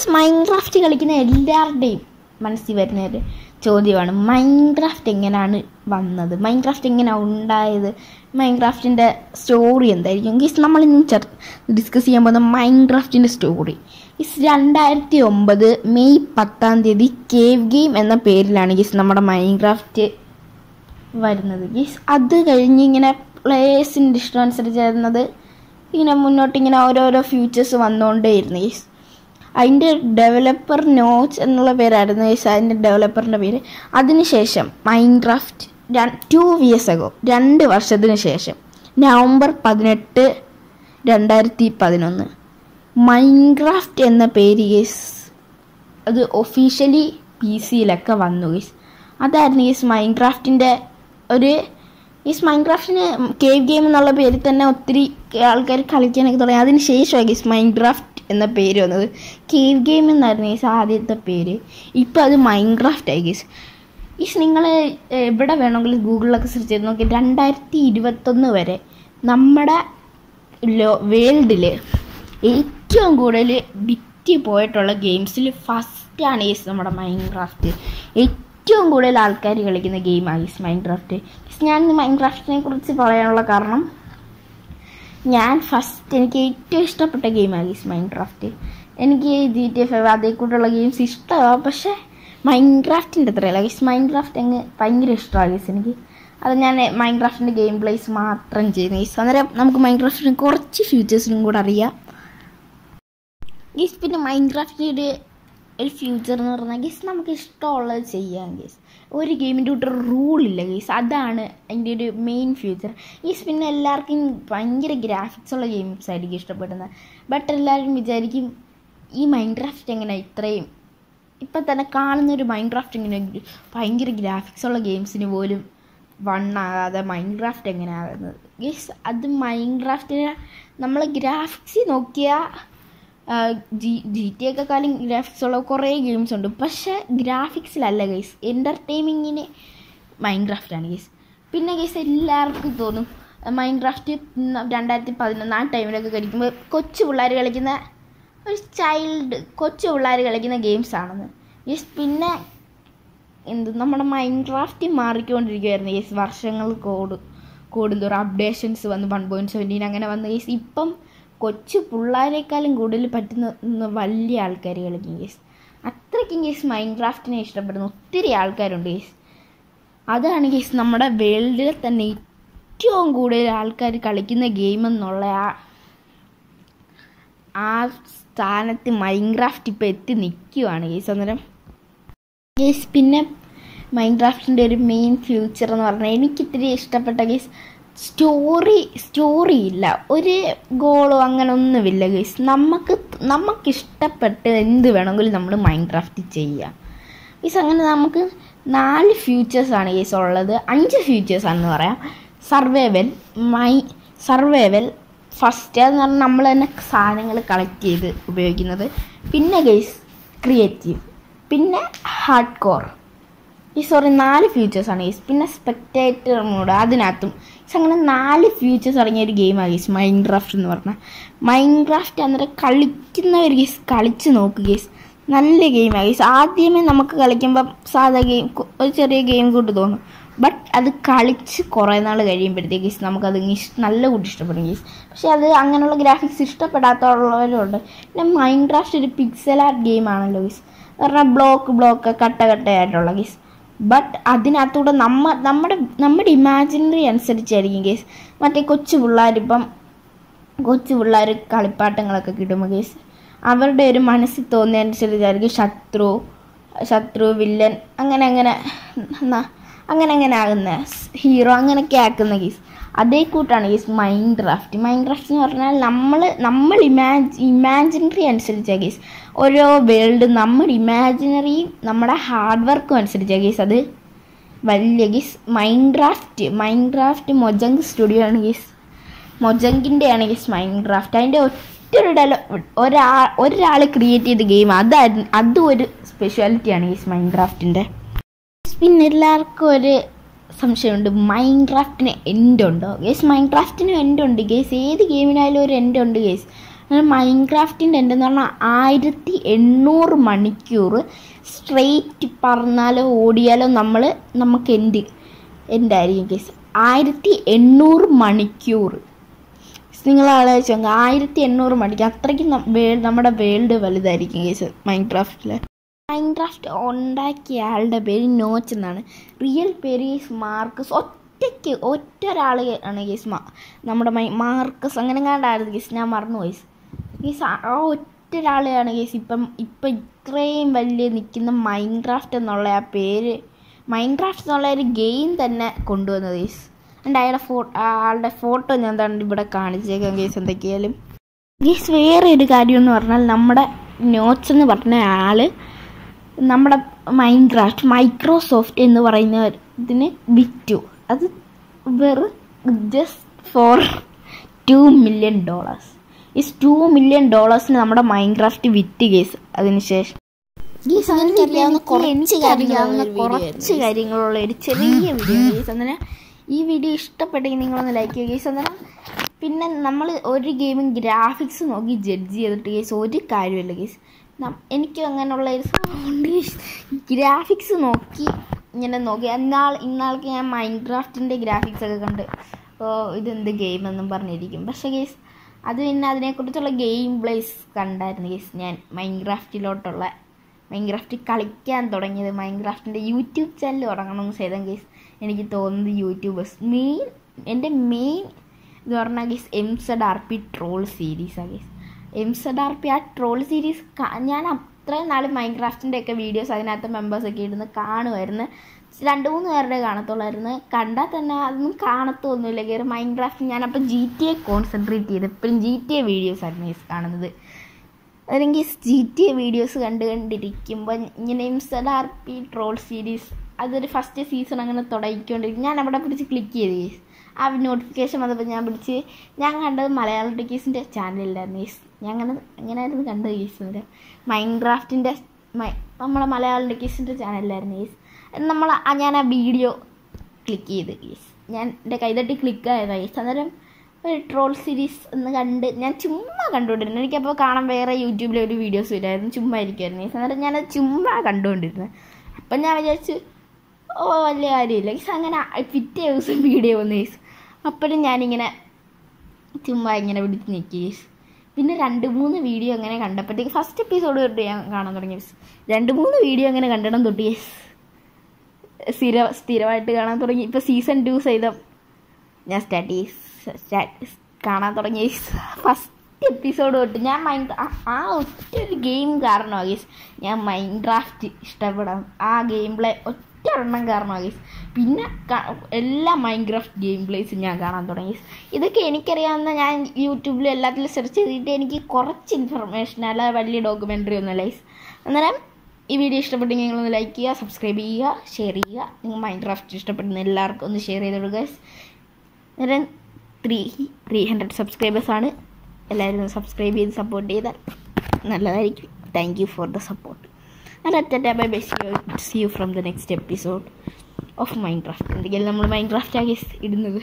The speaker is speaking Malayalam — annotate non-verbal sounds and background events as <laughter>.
ഗീസ് മൈൻക്രാഫ്റ്റ് കളിക്കുന്ന എല്ലാവരുടെയും മനസ്സിൽ വരുന്ന ഒരു ചോദ്യമാണ് മൈൻക്രാഫ്റ്റ് എങ്ങനെയാണ് വന്നത്? മൈൻക്രാഫ്റ്റ് എങ്ങനെയാണ് ഉണ്ടായത്? മൈൻക്രാഫ്റ്റിന്റെ സ്റ്റോറി എന്തായിരിക്കും? ഗീസ് നമ്മളിന്ന് ചർ ഡിസ്കസ് ചെയ്യാൻ പോകുന്ന മൈൻക്രാഫ്റ്റിന്റെ സ്റ്റോറി ഗീസ് രണ്ടായിരത്തി ഒമ്പത് മെയ് പത്താം തീയതി കേവ് ഗെയിം എന്ന പേരിലാണ് ഗീസ് നമ്മുടെ മൈൻക്രാഫ്റ്റ് വരുന്നത്. ഗീസ് അത് കഴിഞ്ഞ് ഇങ്ങനെ പ്ലേയേഴ്സിന്റെ ഇഷ്ടം അനുസരിച്ച് വരുന്നത് ഇങ്ങനെ മുന്നോട്ട് ഇങ്ങനെ ഓരോരോ ഫ്യൂച്ചേഴ്സ് വന്നുകൊണ്ടേയിരുന്നു ഗീസ് അതിന്റെ ഡെവലപ്പർ നോച്ച് എന്നുള്ള പേരായിരുന്നു അതിന്റെ ഡെവലപ്പറിന്റെ പേര്. അതിനുശേഷം മൈൻക്രാഫ്റ്റ് ടു ഇയേഴ്സ് അഗോ രണ്ട് വർഷത്തിന് ശേഷം നവംബർ പതിനെട്ട് രണ്ടായിരത്തി പതിനൊന്ന് മൈൻക്രാഫ്റ്റ് എന്ന പേര് ഗേസ് അത് ഒഫീഷ്യലി പി സിയിലൊക്കെ വന്നു ഗേസ് അതായിരുന്നു ഗീസ് മൈൻക്രാഫ്റ്റിന്റെ ഒരു ഗീസ് മൈൻക്രാഫ്റ്റിന് കേവ് ഗെയിം എന്നുള്ള പേരിൽ തന്നെ ഒത്തിരി ആൾക്കാർ കളിക്കാനൊക്കെ തുടങ്ങി. അതിന് ശേഷമാണ് ഗീസ് മൈൻക്രാഫ്റ്റ് എന്ന പേര് വന്നത്. കേവ് ഗെയിം എന്നായിരുന്നു ഗീസ് ആദ്യത്തെ പേര്. ഇപ്പോൾ അത് മൈൻക്രാഫ്റ്റ് ആയി ഗീസ് ഈസ് നിങ്ങൾ എവിടെ വേണമെങ്കിലും ഗൂഗിളിലൊക്കെ സെർച്ച് ചെയ്ത് നോക്കി രണ്ടായിരത്തി ഇരുപത്തൊന്ന് വരെ നമ്മുടെ ലോ വേൾഡിൽ ഏറ്റവും കൂടുതൽ വിറ്റ് പോയിട്ടുള്ള ഗെയിംസിൽ ഫസ്റ്റാണ് ഈസ് നമ്മുടെ മൈൻക്രാഫ്റ്റ് ഏറ്റവും കൂടുതൽ ആൾക്കാർ കളിക്കുന്ന ഗെയിമാണ് ഈസ് മൈൻക്രാഫ്റ്റ് ഞാൻ മൈൻക്രാഫ്റ്റിനെ കുറിച്ച് പറയാനുള്ള കാരണം ഞാൻ ഫസ്റ്റ് എനിക്ക് ഏറ്റവും ഇഷ്ടപ്പെട്ട ഗെയിമാണ് ഗീസ് മൈൻക്രാഫ്റ്റ് എനിക്ക് ജി ടി എഫ് അതേ കൂട്ടുള്ള ഗെയിംസ് ഇഷ്ടമാണ് പക്ഷേ മൈൻക്രാഫ്റ്റിന്റെ അത്രയല്ല ലൈസ് മൈൻക്രാഫ്റ്റ് അങ്ങ് ഭയങ്കര ഇഷ്ടമാണ് ഗീസ് എനിക്ക്. അത് ഞാൻ മൈൻക്രാഫ്റ്റിന്റെ ഗെയിം പ്ലേസ് മാത്രം ചെയ്യുന്നു. ഗീസ് അന്നേരം നമുക്ക് മൈൻക്രാഫ്റ്റിന് കുറച്ച് ഫ്യൂച്ചേഴ്സിനും കൂടെ അറിയാം. ഗീസ് പിന്നെ മൈൻക്രാഫ്റ്റിന്റെ ഒരു ഫ്യൂച്ചർ എന്ന് പറഞ്ഞാൽ ഗീസ് നമുക്ക് ഇഷ്ടമുള്ളത് ചെയ്യാം ഗീസ് ഒരു ഗെയിമിന്റെ കൂട്ട് റൂളില്ല ഗെയ്സ് അതാണ് അതിന്റെ ഒരു മെയിൻ ഫ്യൂച്ചർ ഈ പിന്നെ എല്ലാവർക്കും ഭയങ്കര ഗ്രാഫിക്സ് ഉള്ള ഗെയിംസ് ആയിരിക്കും ഇഷ്ടപ്പെടുന്നത് ബട്ട് എല്ലാവരും വിചാരിക്കും ഈ മൈൻഡ് ക്രാഫ്റ്റ് എങ്ങനെ ഇത്രയും ഇപ്പം തന്നെ കാണുന്ന ഒരു മൈൻഡ് ക്രാഫ്റ്റ് ഇങ്ങനെ ഭയങ്കര ഗ്രാഫിക്സ് ഉള്ള ഗെയിംസിന് പോലും വണ്ണാകാതെ മൈൻഡ് ക്രാഫ്റ്റ് എങ്ങനെയാകുന്നത് ഗെയ്സ് അത് മൈൻഡ് ക്രാഫ്റ്റിന് നമ്മൾ ഗ്രാഫിക്സ് നോക്കിയാൽ ജി ജി ടി ഒക്കെ കാലം ഗ്രാഫിക്സ് ഉള്ള കുറേ ഗെയിംസ് ഉണ്ട്. പക്ഷേ ഗ്രാഫിക്സിലല്ല ഗൈസ് എന്റർടൈൻമെന്റിന് മൈൻക്രാഫ്റ്റാണ് ഗൈസ് പിന്നെ ഗൈസ് എല്ലാവർക്കും തോന്നും മൈൻക്രാഫ്റ്റ് രണ്ടായിരത്തി പതിനൊന്ന് ആ ടൈമിലൊക്കെ കളിക്കുമ്പോൾ കൊച്ചു പിള്ളേർ കളിക്കുന്ന ഒരു ചൈൽഡ് കൊച്ചു പിള്ളേർ കളിക്കുന്ന ഗെയിംസ് ആണെന്ന്. ഗൈസ് പിന്നെ എന്ത് നമ്മുടെ മൈൻക്രാഫ്റ്റ് മാറിക്കൊണ്ടിരിക്കുകയായിരുന്നു ഗൈസ് വർഷങ്ങൾ കൂടും കൂടുന്തോറും അപ്ഡേഷൻസ് വന്ന് വൺ പോയിന്റ് സെവന്റീൻ അങ്ങനെ വന്ന് ഗൈസ് ഇപ്പം കൊച്ചു പിള്ളേരെക്കാളും കൂടുതൽ പറ്റുന്ന വലിയ ആൾക്കാർ കളിക്കും ഗേസ് അത്രയ്ക്കും മൈൻഡ് മൈൻക്രാഫ്റ്റിനെ ഇഷ്ടപ്പെടുന്ന ഒത്തിരി ആൾക്കാരുണ്ട് ഗീസ് അതാണ് ഗീസ് നമ്മുടെ വേൾഡിൽ തന്നെ ഏറ്റവും കൂടുതൽ ആൾക്കാർ കളിക്കുന്ന ഗെയിം എന്നുള്ള ആ ആ സ്ഥാനത്ത് മൈൻക്രാഫ്റ്റ് ഇപ്പോൾ എത്തി നിൽക്കുവാണ് ഗീസ് അന്നേരം. ഗീസ് പിന്നെ മൈൻക്രാഫ്റ്റിന്റെ ഒരു മെയിൻ ഫ്യൂച്ചർ എന്ന് പറഞ്ഞാൽ എനിക്കിത്തിരി ഇഷ്ടപ്പെട്ട ഗേസ് സ്റ്റോറി സ്റ്റോറി ഇല്ല ഒരു ഗോളോ അങ്ങനെ ഒന്നുമില്ല ഗൈസ് നമുക്ക് നമുക്ക് ഇഷ്ടപ്പെട്ട് എന്ത് വേണമെങ്കിലും നമ്മൾ മൈൻഡ് ക്രാഫ്റ്റ് ചെയ്യാം. ഗൈസ് അങ്ങനെ നമുക്ക് നാല് ഫ്യൂച്ചേഴ്സാണ് ഗൈസ് ഉള്ളത്. അഞ്ച് ഫ്യൂച്ചേഴ്സാണെന്ന് പറയാം. സർവൈവൽ മൈ സർവൈവൽ ഫസ്റ്റ് എന്ന് പറഞ്ഞാൽ നമ്മൾ തന്നെ സാധനങ്ങൾ കളക്ട് ചെയ്ത് ഉപയോഗിക്കുന്നത്. പിന്നെ ഗൈസ് ക്രിയേറ്റീവ് പിന്നെ ഹാർഡ് കോർ ഈ സോറി നാല് ഫ്യൂച്ചേഴ്സാണ് ഗീസ് പിന്നെ സ്പെക്ടേറ്റർ മോഡ് അതിനകത്തും. അങ്ങനെ നാല് ഫീച്ചേഴ്സ് അടങ്ങിയ ഒരു ഗെയിമാണ് ഗൈസ് മൈൻഡ് ക്രാഫ്റ്റ് എന്ന് പറഞ്ഞാൽ മൈൻഡ് ക്രാഫ്റ്റ് അന്നേരം കളിക്കുന്ന ഒരു ഗീസ് കളിച്ച് നോക്കുക ഗീസ് നല്ല ഗെയിമാണ് ഗീസ് ആദ്യമേ നമുക്ക് കളിക്കുമ്പോൾ സാധാ ഗെയിം ഒരു ചെറിയ ഗെയിം കൂട്ട് തോന്നും. ബട്ട് അത് കളിച്ച് കുറേ നാൾ കഴിയുമ്പോഴത്തേക്ക് ഗീസ് നമുക്കത് നല്ല കൂടി ഇഷ്ടപ്പെടും ഗീസ് പക്ഷേ അത് അങ്ങനെയുള്ള ഗ്രാഫിക്സ് ഇഷ്ടപ്പെടാത്തവരുണ്ട് പിന്നെ മൈൻഡ് ക്രാഫ്റ്റ് ഒരു പിക്സൽ ആർട്ട് ഗെയിമാണല്ലോ ഗീസ് പറഞ്ഞാൽ ബ്ലോക്ക് ബ്ലോക്ക് കട്ട കട്ടയായിട്ടുള്ള ഗീസ് ബട്ട് അതിനകത്തൂടെ നമ്മ നമ്മുടെ നമ്മുടെ ഇമാജിനറി അനുസരിച്ചായിരിക്കും കേസ് മറ്റേ കൊച്ചു പിള്ളേരിപ്പം കൊച്ചു പിള്ളേർ കളിപ്പാട്ടങ്ങളൊക്കെ കിട്ടുമ്പോൾ കേസ് അവരുടെ ഒരു മനസ്സിൽ തോന്നിയനുസരിച്ചായിരിക്കും ശത്രു ശത്രു വില്ലൻ അങ്ങനെ അങ്ങനെ അങ്ങനെ അങ്ങനെ ആകുന്ന ഹീറോ അങ്ങനെയൊക്കെ ആക്കുന്ന കേസ് അതേ കൂട്ടാണ് ഈ മൈൻഡ് ക്രാഫ്റ്റ് മൈൻഡ് ക്രാഫ്റ്റ് എന്ന് പറഞ്ഞാൽ നമ്മൾ നമ്മൾ ഇമാജ് ഇമാജിനറി അനുസരിച്ചാണ് ഗീസ് ഓരോ വേൾഡ് നമ്മുടെ ഇമാജിനറി നമ്മുടെ ഹാർഡ് വർക്കും അനുസരിച്ചാണ് ഗീസ് അത്. വലിയ guys Minecraft Minecraft Mojang studio ആണ് ഗീസ് മൊജങ്കിന്റെ ആണ് ഗീസ് മൈൻഡ് ക്രാഫ്റ്റ് അതിന്റെ ഒറ്റൊരു ഡെല ഒരാ ഒരാൾ ക്രിയേറ്റ് ചെയ്ത ഗെയിം അതായിരുന്നു അതും ഒരു സ്പെഷ്യാലിറ്റിയാണ് ഗീസ് മൈൻഡ് ക്രാഫ്റ്റിന്റെ പിന്നെ എല്ലാവർക്കും ഒരു സംശയമുണ്ട്. മൈൻഡ് ക്രാഫ്റ്റിന് എൻഡ് ഉണ്ടോ ഗേസ് മൈൻഡ് ക്രാഫ്റ്റിന് എൻഡ് ഉണ്ട് ഗേസ് ഏത് ഗെയിമിനായാലും ഒരു എൻഡ് ഉണ്ട് ഗേസ് അങ്ങനെ മൈൻക്രാഫ്റ്റിന്റെ എന്റെ എന്ന് പറഞ്ഞാൽ ആയിരത്തി എണ്ണൂറ് മണിക്കൂർ സ്ട്രെയിറ്റ് പറഞ്ഞാലോ ഓടിയാലോ നമ്മൾ നമുക്ക് എൻഡ് എൻഡായിരിക്കും ഗേസ് ആയിരത്തി എണ്ണൂറ് മണിക്കൂർ. നിങ്ങൾ ആലോചിച്ച് ആയിരത്തി എണ്ണൂറ് മണിക്കൂർ. അത്രയ്ക്ക് നമ്മുടെ വേൾഡ് വലുതായിരിക്കും ഗേസ് മൈൻഡ് മൈൻക്രാഫ്റ്റിൽ മൈൻക്രാഫ്റ്റ് ഉണ്ടാക്കിയ ആളുടെ പേര് നോച്ച് എന്നാണ്. റിയൽ പേര് ഈസ് മാർക്കസ്. ഒറ്റയ്ക്ക് ഒറ്റ ഒരാൾ ആണ് മാ നമ്മുടെ മൈ മാർക്കസ് അങ്ങനെ കണ്ടായിരുന്നു ഗീസ് ഞാൻ മറന്നു കേസ് ഗീസ് ആ ഒറ്റ ഒരാളെയാണ് ഗീസ് ഇപ്പം ഇപ്പം ഇത്രയും വലിയ നിൽക്കുന്ന മൈൻക്രാഫ്റ്റ് എന്നുള്ള ആ പേര് മൈൻക്രാഫ്റ്റ് എന്നുള്ള ഒരു ഗെയിം തന്നെ കൊണ്ടുവന്നത് ഗീസ് എന്റെ അയാളുടെ ഫോ ആളുടെ ഫോട്ടോ ഞാൻ തന്നെ ഇവിടെ കാണിച്ചേക്കാം ഗീസ് എന്തൊക്കെയാലും ഗീസ് വേറെ ഒരു കാര്യം എന്ന് പറഞ്ഞാൽ നമ്മുടെ നോട്ട്സ് എന്ന് പറഞ്ഞ ആൾ നമ്മുടെ മൈൻക്രാഫ്റ്റ് മൈക്രോസോഫ്റ്റ് എന്ന് പറയുന്ന ഇതിന് വിറ്റു. അത് വെറും just for two million dollars ഈ ടു മില്യൺ ഡോളേഴ്സിന് നമ്മുടെ മൈൻക്രാഫ്റ്റ് വിറ്റ് കേസ് അതിനുശേഷം ഗീസ് എനിക്കറിയാവുന്ന കുറച്ച് കാര്യങ്ങളുള്ള കുറച്ച് കാര്യങ്ങളുള്ള ഒരു ചെറിയ <gasps> വീഡിയോ ഗീസ് അങ്ങനെ ഈ വീഡിയോ ഇഷ്ടപ്പെട്ടെങ്കിൽ നിങ്ങളൊന്ന് ലൈക്ക് ചെയ്യുക ഗീസ് അന്നേരം പിന്നെ നമ്മൾ ഒരു ഗെയിമും ഗ്രാഫിക്സ് നോക്കി ജഡ്ജ് ചെയ്തിട്ട് ഗീസ് ഒരു കാര്യമില്ല ഗീസ് എനിക്കും അങ്ങനെയുള്ള ഒരു സൗണ്ട് ഗ്രാഫിക്സ് നോക്കി ഇങ്ങനെ നോക്കി. എന്നാൾ ഇന്നാൾക്ക് ഞാൻ മൈൻഡ് ക്രാഫ്റ്റിന്റെ ഗ്രാഫിക്സ് ഒക്കെ കണ്ട് ഓ ഇതെന്ത് ഗെയിം എന്നും പറഞ്ഞിരിക്കും. പക്ഷെ ഗെയ്സ് അത് പിന്നെ അതിനെക്കുറിച്ചുള്ള ഗെയിം പ്ലേസ് കണ്ടായിരുന്നു ഗെയ്സ് ഞാൻ. മൈൻക്രാഫ്റ്റിലോട്ടുള്ള മൈൻക്രാഫ്റ്റ് കളിക്കാൻ തുടങ്ങിയത്. മൈൻക്രാഫ്റ്റിന്റെ യൂട്യൂബ് ചാനൽ തുടങ്ങണമെന്ന് ചെയ്താൽ ഗെയ്സ് എനിക്ക് തോന്നുന്നത് യൂട്യൂബേഴ്സ്. മെയിൻ എന്റെ മെയിൻ എന്ന് പറഞ്ഞാൽ guys M Z R P troll സീരീസാണ് guys M Z R P ആ ട്രോൾ സീരീസ് ഞാൻ അത്രയും നാൾ മൈൻക്രാഫ്റ്റിന്റെ ഒക്കെ വീഡിയോസ് അതിനകത്ത് മെമ്പേഴ്സൊക്കെ ഇരുന്ന് കാണുമായിരുന്നു രണ്ട് മൂന്ന് പേരുടെ കാണത്തുള്ളായിരുന്നു. കണ്ടാൽ തന്നെ അതൊന്നും കാണത്തൊന്നുമില്ല. കയറി മൈൻക്രാഫ്റ്റ് ഞാനപ്പോൾ ജി ടി എ കോൺസെൻട്രേറ്റ് ചെയ്ത് എപ്പോഴും ജി ടി എ വീഡിയോസ് ആയിരുന്നു കാണുന്നത്. അല്ലെങ്കിൽ ജി ടി എ വീഡിയോസ് കണ്ട് കണ്ടിരിക്കുമ്പോൾ ഇങ്ങനെ instead R P troll series അതൊരു ഫസ്റ്റ് സീസൺ അങ്ങനെ തുടങ്ങിക്കൊണ്ടിരിക്കും. ഞാൻ അവിടെ പിടിച്ച് ക്ലിക്ക് ചെയ്ത്. ആ നോട്ടിഫിക്കേഷൻ വന്നപ്പോൾ ഞാൻ വിളിച്ച് ഞാൻ കണ്ടത് മലയാളം ടിക്കീസിന്റെ ചാനലിലായിരുന്നു ഈസ് ഞാൻ അങ്ങനെ അങ്ങനെയായിരുന്നു കണ്ടത് ഗീസിന്റെ മൈൻക്രാഫ്റ്റിന്റെ മൈ നമ്മളെ മലയാളം ടിക്കീസിന്റെ ചാനലിലായിരുന്നു ഈസ് നമ്മൾ ഞാൻ ആ വീഡിയോ ക്ലിക്ക് ചെയ്ത് ഈസ് ഞാൻ എന്റെ കൈതട്ടി ക്ലിക്ക് ആയതാണ് ഈസ് അന്നേരം ഒരു ട്രോൾ സീരീസ് എന്ന് കണ്ട് ഞാൻ ചുമ്മാ കണ്ടുകൊണ്ടിരുന്നു. എനിക്കപ്പോൾ കാണാൻ വേറെ യൂട്യൂബിലെ ഒരു വീഡിയോസ് ഇല്ലായിരുന്നു ചുമ്മാ ഇരിക്കുമായിരുന്നു ഈസ് അന്നേരം ഞാൻ ചുമ്മാ കണ്ടുകൊണ്ടിരുന്നു. അപ്പം ഞാൻ വിചാരിച്ചു ഓ വലിയ കാര്യമില്ല. ഈസ് അങ്ങനെ പിറ്റേ ദിവസം വീഡിയോ വന്നു ഗീസ് അപ്പോഴും ഞാനിങ്ങനെ ചുമ്മാ ഇങ്ങനെ പിടിച്ച് നിൽക്കി പിന്നെ രണ്ട് മൂന്ന് വീഡിയോ അങ്ങനെ കണ്ടപ്പോഴത്തേക്ക് ഫസ്റ്റ് എപ്പിസോഡ് തൊട്ട് ഞാൻ കാണാൻ തുടങ്ങി രണ്ട് മൂന്ന് വീഡിയോ അങ്ങനെ കണ്ടിടം തൊട്ട് സ്ഥിര സ്ഥിരമായിട്ട് കാണാൻ തുടങ്ങി. ഇപ്പോൾ സീസൺ ടു സഹിതം ഞാൻ സ്റ്റാർട്ട് ചെയ്ത് കാണാൻ തുടങ്ങി ഫസ്റ്റ് എപ്പിസോഡ് തൊട്ട് ഞാൻ മൈൻഡ് ആ ഒറ്റ ഒരു ഗെയിം കാരണമാണ് ഗീസ്. ഞാൻ മൈൻഡ് ക്രാഫ്റ്റ് ഇഷ്ടപ്പെടാം ആ ഗെയിം പ്ലേ ഒറ്റ എണ്ണം കാരണമാണ് ഗൈസ് പിന്നെ എല്ലാ മൈൻഡ് ക്രാഫ്റ്റ് ഗെയിം പ്ലേസും ഞാൻ കാണാൻ തുടങ്ങി ഇതൊക്കെ എനിക്കറിയാവുന്ന ഞാൻ യൂട്യൂബിലും എല്ലാത്തിലും സെർച്ച് ചെയ്തിട്ട് എനിക്ക് കുറച്ച് ഇൻഫർമേഷൻ അല്ല വലിയ ഡോക്യുമെന്ററി ഒന്നും ലൈസ് അന്നേരം ഈ വീഡിയോ ഇഷ്ടപ്പെട്ടെങ്കിൽ നിങ്ങളൊന്ന് ലൈക്ക് ചെയ്യുക സബ്സ്ക്രൈബ് ചെയ്യുക ഷെയർ ചെയ്യുക. നിങ്ങൾ മൈൻഡ് ക്രാഫ്റ്റ് ഇഷ്ടപ്പെടുന്ന എല്ലാവർക്കും ഒന്ന് ഷെയർ ചെയ്ത് കൊടുക്കുക അന്നേരം ത്രീ ത്രീ ഹൺഡ്രഡ് സബ്സ്ക്രൈബേഴ്സാണ് എല്ലാവരും സബ്സ്ക്രൈബ് ചെയ്ത് സപ്പോർട്ട് ചെയ്താൽ നല്ലതായിരിക്കും. Thank you for the support at bye bye see you from the next episode of Minecraft എന്തെങ്കിലും നമ്മൾ മൈൻഡ് ക്രാഫ്റ്റ് ആക്കി ഇടുന്നത്.